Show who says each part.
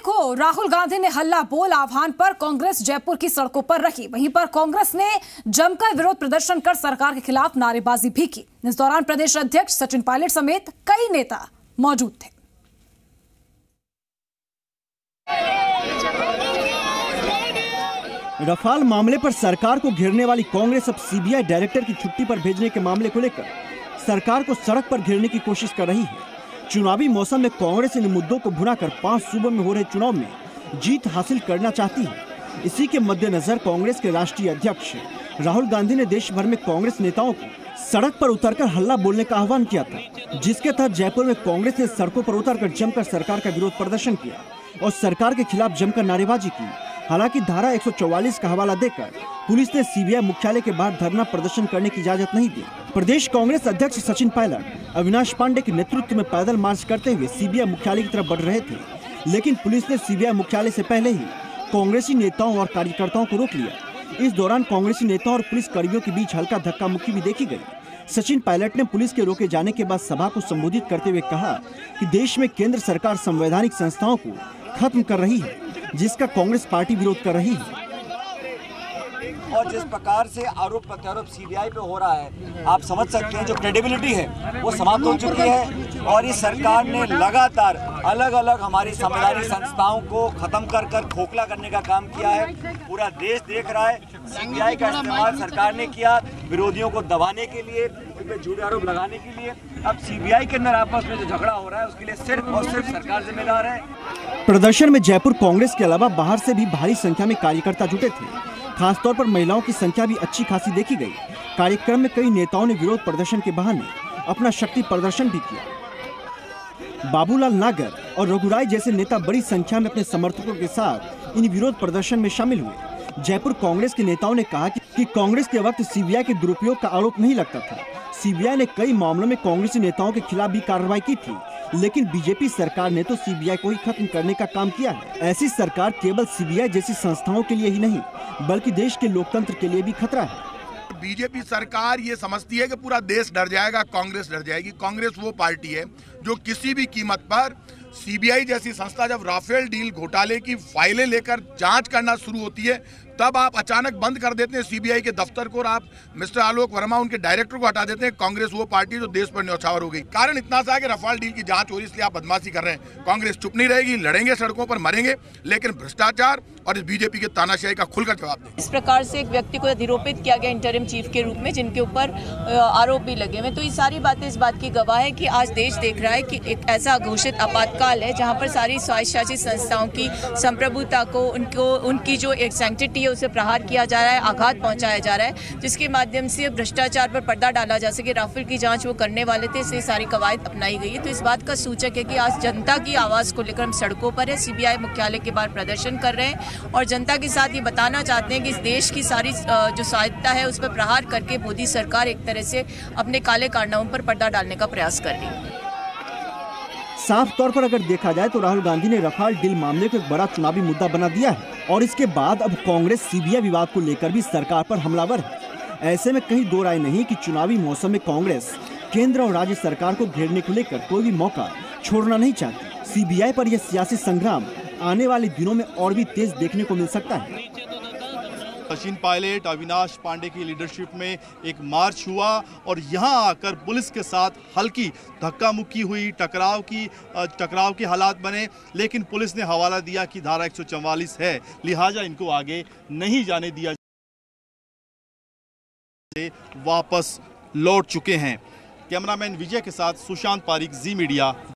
Speaker 1: को राहुल गांधी ने हल्ला बोल आह्वान पर कांग्रेस जयपुर की सड़कों पर रखी वहीं पर कांग्रेस ने जमकर विरोध प्रदर्शन कर सरकार के खिलाफ नारेबाजी भी की। इस दौरान प्रदेश अध्यक्ष सचिन पायलट समेत कई नेता मौजूद थे।
Speaker 2: रफाल मामले पर सरकार को घेरने वाली कांग्रेस अब सीबीआई डायरेक्टर की छुट्टी पर भेजने के मामले को लेकर सरकार को सड़क पर घेरने की कोशिश कर रही है। चुनावी मौसम में कांग्रेस इन मुद्दों को भुनाकर पाँच सूबों में हो रहे चुनाव में जीत हासिल करना चाहती है। इसी के मद्देनजर कांग्रेस के राष्ट्रीय अध्यक्ष राहुल गांधी ने देश भर में कांग्रेस नेताओं को सड़क पर उतरकर हल्ला बोलने का आह्वान किया था, जिसके तहत जयपुर में कांग्रेस ने सड़कों पर उतरकर जमकर सरकार का विरोध प्रदर्शन किया और सरकार के खिलाफ जमकर नारेबाजी की। हालाँकि धारा 144 का हवाला देकर पुलिस ने सीबीआई मुख्यालय के बाहर धरना प्रदर्शन करने की इजाज़त नहीं दी। प्रदेश कांग्रेस अध्यक्ष सचिन पायलट अविनाश पांडे के नेतृत्व में पैदल मार्च करते हुए सीबीआई मुख्यालय की तरफ़ बढ़ रहे थे, लेकिन पुलिस ने सीबीआई मुख्यालय से पहले ही कांग्रेसी नेताओं और कार्यकर्ताओं को रोक लिया। इस दौरान कांग्रेसी नेताओं और पुलिस कर्मियों के बीच हल्का धक्का मुक्की भी देखी गई। सचिन पायलट ने पुलिस के रोके जाने के बाद सभा को संबोधित करते हुए कहा कि देश में केंद्र सरकार संवैधानिक संस्थाओं को खत्म कर रही है। जिसका कांग्रेस पार्टी विरोध कर रही है।
Speaker 3: और जिस प्रकार से आरोप प्रत्यारोप सीबीआई पे हो रहा है, आप समझ सकते हैं जो क्रेडिबिलिटी है, वो समाप्त हो चुकी है और इस सरकार ने लगातार अलग अलग हमारी संवैधानिक संस्थाओं को खत्म कर कर खोखला करने का काम किया है। पूरा देश देख रहा है सीबीआई का इस्तेमाल सरकार ने किया विरोधियों को दबाने के लिए, उन झूठे आरोप लगाने के लिए। अब सीबीआई के अंदर आपस में जो झगड़ा हो रहा है, उसके लिए सिर्फ़ और सिर्फ़ सरकार जिम्मेदार है।
Speaker 2: प्रदर्शन में जयपुर कांग्रेस के अलावा बाहर से भी भारी संख्या में कार्यकर्ता जुटे थे। खासतौर पर महिलाओं की संख्या भी अच्छी खासी देखी गई। कार्यक्रम में कई नेताओं ने विरोध प्रदर्शन के बहाने अपना शक्ति प्रदर्शन भी किया। बाबूलाल नागर और रघुराय जैसे नेता बड़ी संख्या में अपने समर्थकों के साथ इन विरोध प्रदर्शन में शामिल हुए। जयपुर कांग्रेस के नेताओं ने कहा कि, कि कांग्रेस के वक्त सीबीआई के दुरुपयोग का आरोप नहीं लगता था। सीबीआई ने कई मामलों में कांग्रेसी नेताओं के खिलाफ भी कार्रवाई की थी। लेकिन बीजेपी सरकार ने तो सीबीआई को ही खत्म करने का काम किया है। ऐसी सरकार केवल सीबीआई जैसी संस्थाओं के लिए ही नहीं, बल्कि देश के लोकतंत्र के लिए भी खतरा है।
Speaker 4: बीजेपी सरकार ये समझती है कि पूरा देश डर जाएगा, कांग्रेस डर जाएगी। कांग्रेस वो पार्टी है जो किसी भी कीमत पर सीबीआई जैसी संस्था जब राफेल डील घोटाले की फाइलें लेकर जाँच करना शुरू होती है तब आप अचानक बंद कर देते हैं सीबीआई के दफ्तर को और आप मिस्टर आलोक वर्मा उनके डायरेक्टर को हटा देते हैं। कांग्रेस वो पार्टी जो देश पर न्यौछावर हो गई। कारण इतना सा कि रफाल डील की जाँच हो रही इसलिए आप बदमाशी कर रहे हैं। कांग्रेस चुप नहीं रहेगी, लड़ेंगे सड़कों पर, मरेंगे, लेकिन भ्रष्टाचार और इस बीजेपी के तानाशाही का खुलकर जवाब दें
Speaker 5: इस प्रकार से एक व्यक्ति को निरूपित किया गया इंटरिम चीफ के रूप में, जिनके ऊपर आरोप भी लगे हुए तो ये सारी बातें इस बात की गवाह है कि आज देश देख रहा है कि एक ऐसा घोषित आपातकाल है, जहाँ पर सारी स्वायत्त संस्थाओं की संप्रभुता को, उनको, उनकी जो एक सेंटिटी है उसे प्रहार किया जा रहा है, आघात पहुँचाया जा रहा है, जिसके माध्यम से भ्रष्टाचार पर पर्दा डाला जा सके। राफेल की जाँच वो करने वाले थे इसलिए सारी कवायद अपनाई गई है। तो इस बात का सूचक है कि आज जनता की आवाज़ को लेकर हम सड़कों पर है। सीबीआई मुख्यालय के बाहर प्रदर्शन कर रहे हैं और जनता के साथ ये बताना चाहते हैं कि इस देश की सारी जो स्वायत्ता है, उस पर प्रहार करके मोदी सरकार एक तरह से अपने काले कारनामों पर पर्दा डालने का प्रयास कर रही है।
Speaker 2: साफ़ तौर पर अगर देखा जाए तो राहुल गांधी ने रफाल डील मामले को एक बड़ा चुनावी मुद्दा बना दिया है और इसके बाद अब कांग्रेस सीबीआई विवाद को लेकर भी सरकार पर हमलावर है। ऐसे में कहीं दो राय नहीं कि चुनावी मौसम में कांग्रेस केंद्र और राज्य सरकार को घेरने को लेकर कोई भी मौका छोड़ना नहीं चाहती। सीबीआई पर यह सियासी संग्राम आने वाले दिनों में और भी तेज देखने को मिल सकता है।
Speaker 6: सचिन पायलट अविनाश पांडे की लीडरशिप में एक मार्च हुआ और यहाँ आकर पुलिस के साथ हल्की धक्का मुक्की हुई, टकराव की टकराव के हालात बने, लेकिन पुलिस ने हवाला दिया कि धारा 144 है। लिहाजा इनको आगे नहीं जाने दिया वापस लौट चुके हैं। कैमरामैन विजय के साथ सुशांत पारिक, जी मीडिया।